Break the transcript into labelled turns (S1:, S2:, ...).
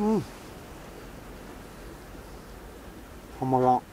S1: うん。たまらん。